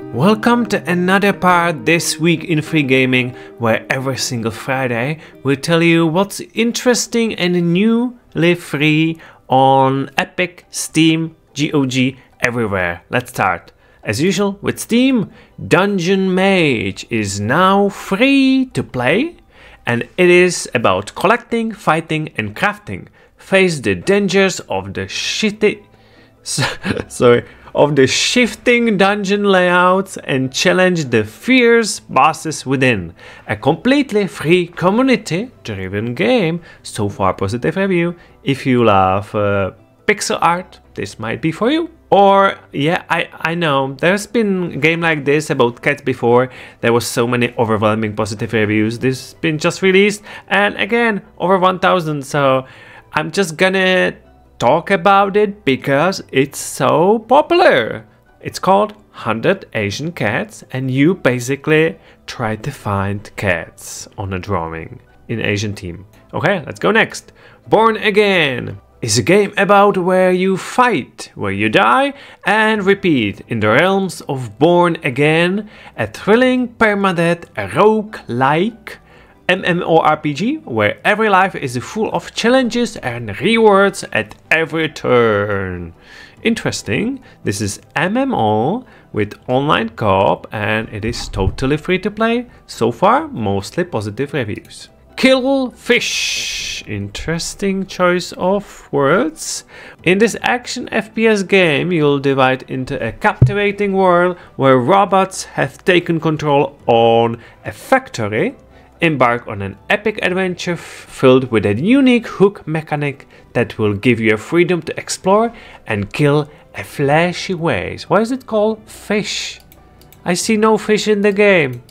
Welcome to another part this week in Free Gaming, where every single Friday we tell you what's interesting and newly free on Epic, Steam, GOG, everywhere. Let's start. As usual with Steam, Dungeon Mage is now free to play, and it is about collecting, fighting, and crafting. Face the dangers of the shitty. Sorry of the shifting dungeon layouts and challenge the fierce bosses within. A completely free community driven game. So far, positive review. If you love uh, pixel art, this might be for you. Or, yeah, I, I know, there's been a game like this about cats before. There was so many overwhelming positive reviews. This has been just released, and again, over 1000. So I'm just gonna talk about it because it's so popular. It's called 100 Asian Cats, and you basically try to find cats on a drawing in Asian team. Okay, let's go next. Born Again is a game about where you fight, where you die, and repeat in the realms of Born Again, a thrilling permadeath rogue-like MMORPG where every life is full of challenges and rewards at every turn. Interesting, this is MMO with online co-op and it is totally free to play. So far, mostly positive reviews. Kill Fish. Interesting choice of words. In this action FPS game, you'll divide into a captivating world where robots have taken control on a factory embark on an epic adventure filled with a unique hook mechanic that will give you a freedom to explore and kill a flashy ways. Why is it called fish? I see no fish in the game.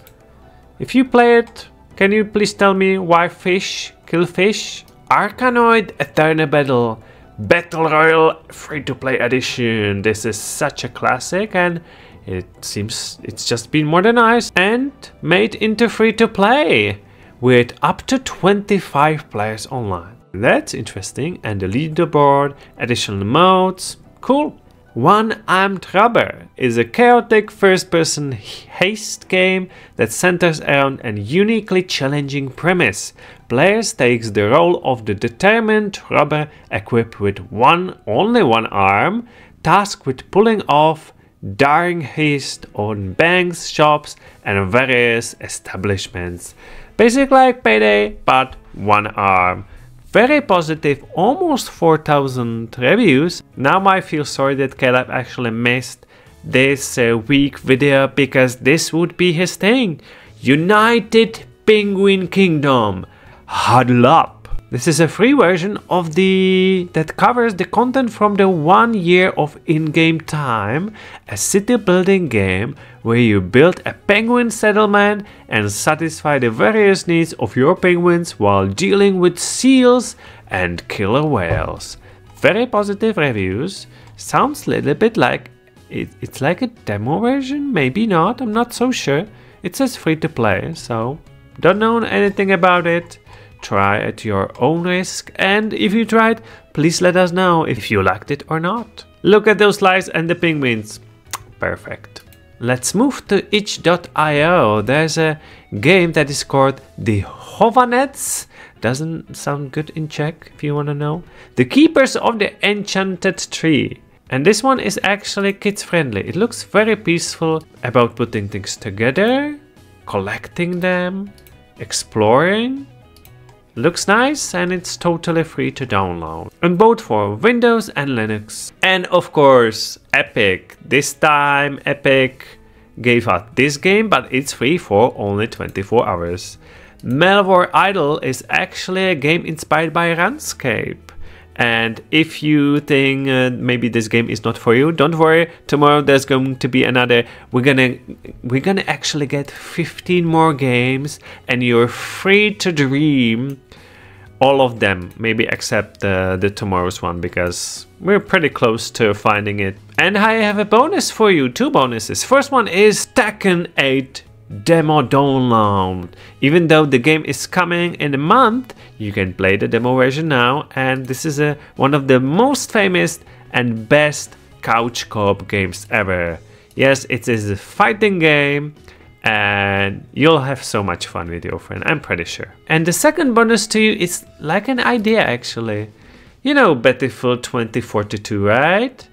If you play it, can you please tell me why fish kill fish? Arkanoid Eternal Battle Battle Royale free-to-play edition. This is such a classic and it seems it's just been modernized and made into free to play with up to 25 players online. That's interesting and the leaderboard, additional modes, cool. One Armed Robber is a chaotic first person haste game that centers around a uniquely challenging premise. Players takes the role of the determined robber equipped with one only one arm, tasked with pulling off daring haste on banks, shops, and various establishments. Basically like Payday, but one arm. Very positive, almost 4000 reviews. Now I feel sorry that Caleb actually missed this uh, week video because this would be his thing. United Penguin Kingdom. Huddle up. This is a free version of the that covers the content from the one year of in-game time, a city building game where you build a penguin settlement and satisfy the various needs of your penguins while dealing with seals and killer whales. Very positive reviews. Sounds a little bit like it, it's like a demo version, maybe not, I'm not so sure. It says free to play, so don't know anything about it try at your own risk. And if you tried, please let us know if you liked it or not. Look at those lights and the penguins. Perfect. Let's move to itch.io. There's a game that is called The Hovanets. Doesn't sound good in Czech if you want to know. The Keepers of the Enchanted Tree. And this one is actually kids friendly. It looks very peaceful about putting things together, collecting them, exploring, Looks nice and it's totally free to download. And both for Windows and Linux. And of course, Epic. This time Epic gave out this game, but it's free for only 24 hours. Melvor Idle is actually a game inspired by RuneScape. And if you think uh, maybe this game is not for you, don't worry. Tomorrow there's going to be another. We're gonna we're gonna actually get 15 more games, and you're free to dream all of them, maybe except uh, the tomorrow's one because we're pretty close to finding it. And I have a bonus for you, two bonuses. First one is Tekken 8 demo download. Even though the game is coming in a month, you can play the demo version now and this is a, one of the most famous and best couch co-op games ever. Yes, it is a fighting game and you'll have so much fun with your friend, I'm pretty sure. And the second bonus to you is like an idea actually. You know Battlefield 2042, right?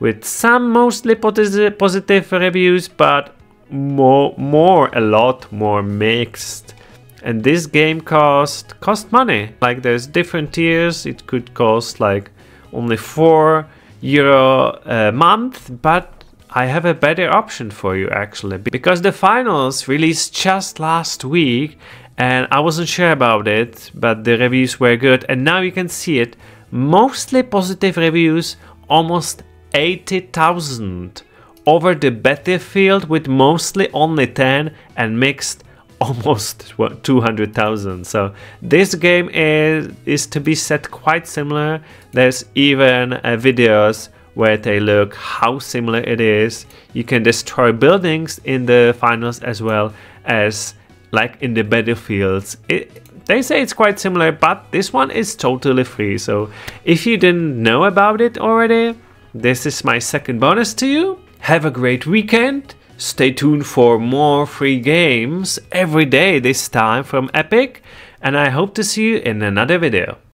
With some mostly positive reviews, but more, more, a lot more mixed. And this game cost cost money. Like there's different tiers. It could cost like only four euro a month, but I have a better option for you actually because the finals released just last week and I wasn't sure about it, but the reviews were good and now you can see it. Mostly positive reviews, almost 80,000 over the battlefield with mostly only 10 and mixed almost 200,000. So this game is, is to be set quite similar. There's even uh, videos where they look how similar it is. You can destroy buildings in the finals as well as like in the battlefields. It, they say it's quite similar, but this one is totally free. So if you didn't know about it already, this is my second bonus to you. Have a great weekend. Stay tuned for more free games every day this time from Epic. And I hope to see you in another video.